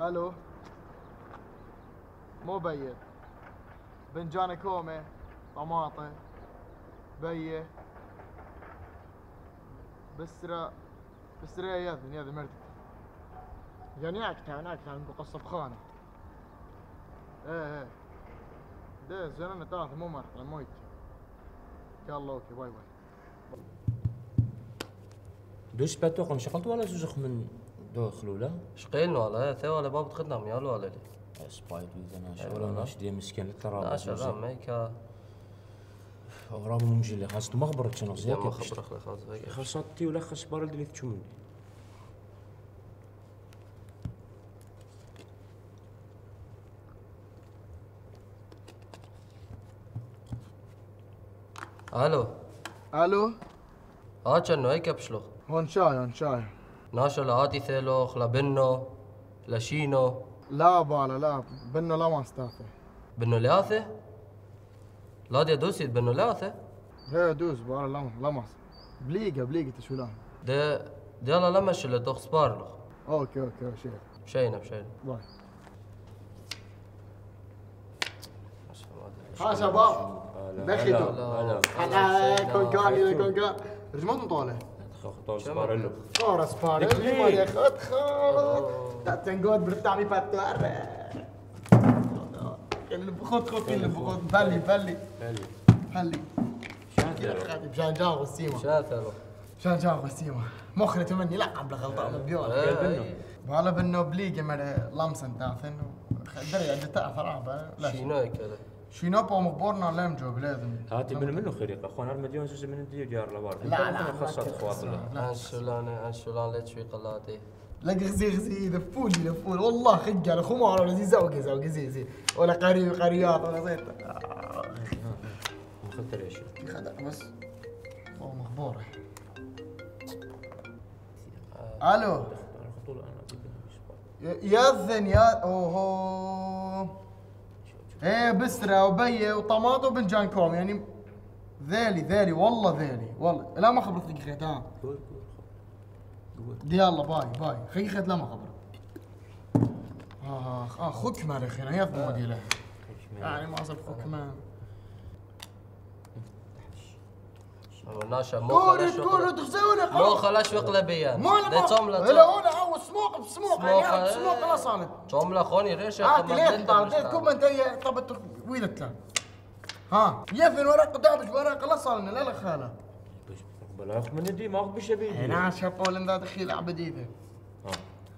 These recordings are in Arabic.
ألو. مو بيه بنجان كومة طماطة بية. بسرة بسرة يذن يذن مرتك يعني اكتان اكتان قصة بخانة. إيه إيه. ده زين ثلاثة مو مرة مويت. يلا أوكي باي باي. دوش باتوق شغلت ولا زوزخ من دو خلوله شقيل ولا إيه؟ ثا ولا باب تخدم يا ولا لي سبايد ويزا ناشا إيه، ولا ناش دي مسكين لترى ناشا لا ميكا رابو ممجي اللي خاص مخبرك شنو إيه، زيك؟ مخبرك خاص خاصتي ولا خاص بارد اللي تشمني ألو؟ ألو؟ ها شنو؟ هيك بشلو هون شاي هون شاي. ناشو لهاتي ثيلوخ لبنو لشينو لا بالا لا بنو لا ماستافة. بنو لاثه لا دي دوسي بنو لاثه هي دوس بالا لا لمس بليقه بليقه لا ده ده لا لمش اللي دوخ سبارلو أوكي أوكي شيخ شينا بشينا باي. ها شباب بخيتوا هلا كونكا كونكا رجمتوا طالع Khortol Sparello. Ora Sparello, ma je god god. Dat ten god bertami patuare. اللي بخط خطي اللي بخط بلي بلي. بلي. بلي. شاتر مشان جاوب السيما شاتر مشان جاوب السيما مخنا تمني لا قبل غلطان آه. بيوم إيه. والله بانه بليقة مع لامسن تاثن دري عند تعرف رعبه لا شيناي كذا. شينابا مخبرنا لم جوب بلازم هاتي من منو خريقة اخوان المليون جزء من الديجار لبارد لا لا خصات خوات لا شلانه شلانه شوي قلاتي لا غزي غزي يلفون يلفون والله خج على خو مره زي زوجي زوجي زي زي ولا قريب قريات ولا زيت اخذت آه، ليش خدع بس. والله مخبوره آه، ألو. يا ذن يا اوهو. إيه بسرة وبية وطماط وبنجان كوم. يعني ذيلي ذيلي والله ذيلي والله. لا ما خبرت لك خيط ها دي يلا باي باي. خي خيط لا ما خبرت. اخ آه خك ما رخينا يا مودي له يعني ما صب خك ما ناشا مو خلاش كورة غزاولة مو خلاش وقلبية مو. لا توملا لا لا أو سموق بسموق يعني سموق لا لا توملا خوني ريش لا ليه لا كوم انت طبت لا ها؟ لا ورق؟ دابش ورق. لا صارنا لا لا خالة. بلاش من دي ما اخبش لا أنا لا ان ذا دخيل عبديده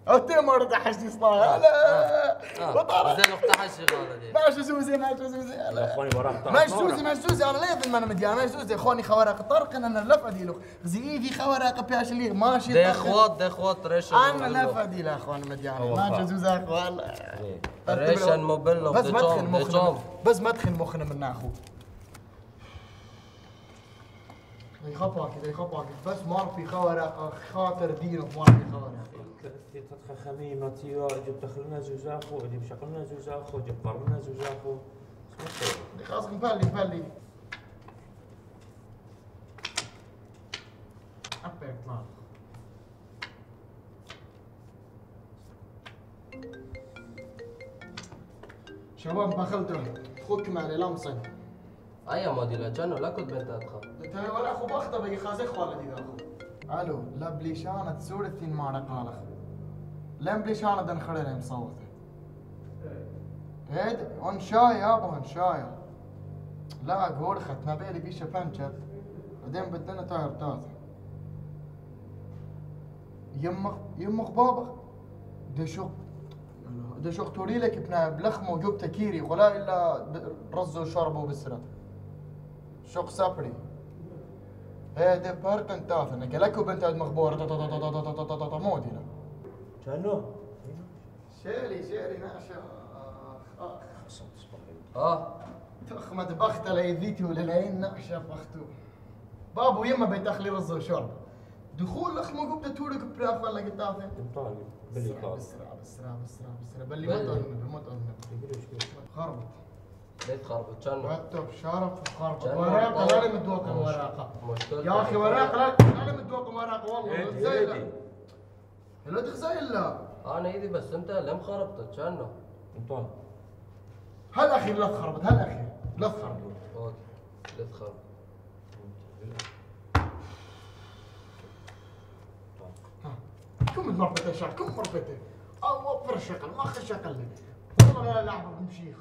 عدتين مرة توحشني صلاة. آه، لا. آه، آه. وطار زين وقت توحشني ما عرفت أسوي زين ما عرفت أسوي زين يا أخواني وراهم ما سوزي ما سوزي أنا ليه ما مدي أنا سوزي أخواني خوارق طرق أنا لفة له زي في خوارق بياش اللي ماشي ده اخوات ده اخوات ريشن أنا لفة ديل أخواني مدي أنا ما عرفت أخوان. إيه. ريش مبلغ بس مدخن مخنا بس مدخل مخنا من اخوه اخو يخبطك كذا يخبطك بس ما في خوارق خاطر دينه ما في خوارق تدخل خميمة تيار جب دخلنا زوزاخو جب شقلنا زوزاخو جب قرنا زوزاخو خلاص مفلي مفلي أبيك ما شباب بخلته خوك معي لمسن ايا موديلاتشان لا كنت بنت ادخل انت ولا اخو باخده بقي خازي ولا دي اخو ألو لا بليشانة تسور الثين ما رقالخ لم بليشانة دنخرين لهم صوته هيد ابو اون شاي لا غور ختنا بيلي بيشا فنجت بعدين بدنا تاير تاز يمخ يمخ بابا دشو دشو اختوري لك بنا بلخمه وجوب تكيري ولا الا رز وشربه وبسره شق سابري هي إيه، دبرت انتاث انك لكو بنت هاد تا تا تا تا تا تا تا تا تا تا تا تا تا تا بابو يما بيتخلي رز وشرب دخول أخ ما قبت تورك براف ولا قطافه بالطالب بالطالب بسرعة بسرعة بسرعة بسرعة بلي ما تظلم ما تظلم خربط ليت خربت مرتب شارب شرف الخربة وراقة لا لم تدوق وراقة يا أخي وراقة لا لم تدوق وراقة والله إيه، غزيلة إيه، إيه. تخزي إلا. أنا إيدي بس أنت لم خربتت شانو انطون هل أخي لا تخربت هل أخي لا تخربت أوكي. لا تخربت كم مربطة شعر كم مربتة الله فرشقل ما خشقل والله لا لحظه بمشيخ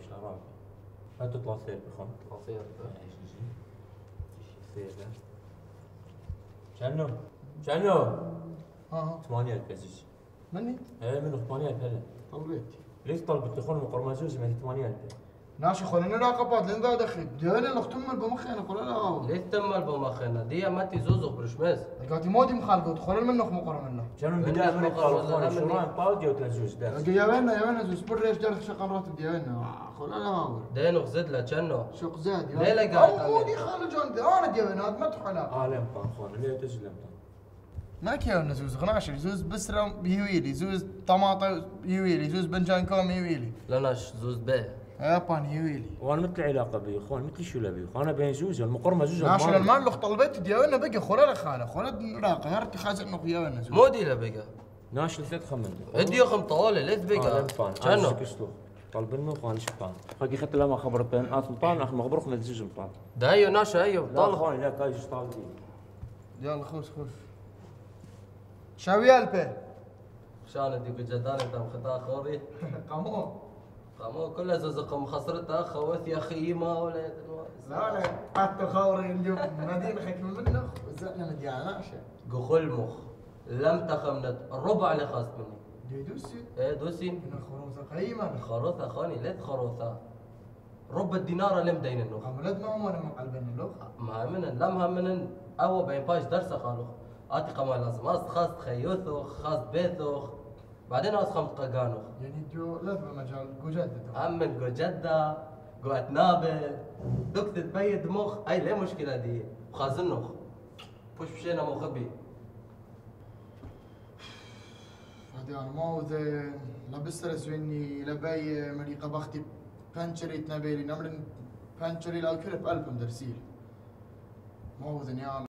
مش عراق لا تطلع سير عصير شنو؟ شنو؟ ها ها 8000 عزيز مني؟ إيه منو 8000 هلا طلبيتي. ليش طلب التخون وقرمزوز من 8000 ناشي خلينا راقبات لين ذا دخل ديانا لو تمل بمخي أنا قول لا ليش تمل بمخنا دي ماتي زوزو برشمز قالت مودي مخالقه تخلل منه شنو من البداية من الطالب ولا شو مني؟ راين طالجة وتلزوز درس يا وين يا وين زوز بر ليش جرت شقل راتب ديانا خل أنا هاور دينو زد له كانه شق زاد ليه لا قاعد مودي خالد جون انا ديانا هذا ما تحلا آه لم طان خون ليه تزل لم طان ماك يا ولد زوز غناشر زوز بسرة يويلي زوز طماطة يويلي زوز بنجان كوم يويلي لناش زوز به يابان يويلي وأنا مثل علاقة بي اخوان مثل شو لبي؟ أنا بين زوز المقرمة زوز ناشر المال. المال لو طلبت ديانا بقى خلا خاله خلا راقة هرت خازن نخ ديانا زوز. مودي له بقى. ناشل ثلاث خمن. ادي يخم طوالي ليش بقى. كانو كانه طالب منه خوان شبطان خاكي خدت لما خبرتين اخ مطان اخ مخبرخ من الزوج مطان دايو ناشا ايو طال طالب. خوان لا كايش طالب؟ يلا خوش خوش. شاوي البي شان دي بجدان انت مختا خوري. قامو قامو كلها زوز قم خسرتها خوث يا خيمه ولا لا لا حتى خوري نجيب مدينة خيك من منه. وزقنا مديانة قخل مخ. لم تخمنت الربع اللي خاص مني. ديدوسي إيه دوسين من خروزة قيمة. خروثة خاني ليه خروثة رب الدينار اللي مدين النخ أولاد ما أنا من قلبنا اللغة مهمنا لم همنا أو بين باش درسة خالو آتي قما لازم خاص خيوثو خاص بيثو بعدين خمت قاقانو يعني جو لذبة مجال جدد أم من جو جدة جو أتنابل دك تتبيد مخ أي ليه مشكلة دي؟ خازنخ بوش بشينا مخبي هذا أنا ما زين لبست رسويني لبي مريقة بختي بانشري تنبيلي نمرن بانشري لو كل بقلبهم درسيل زين يا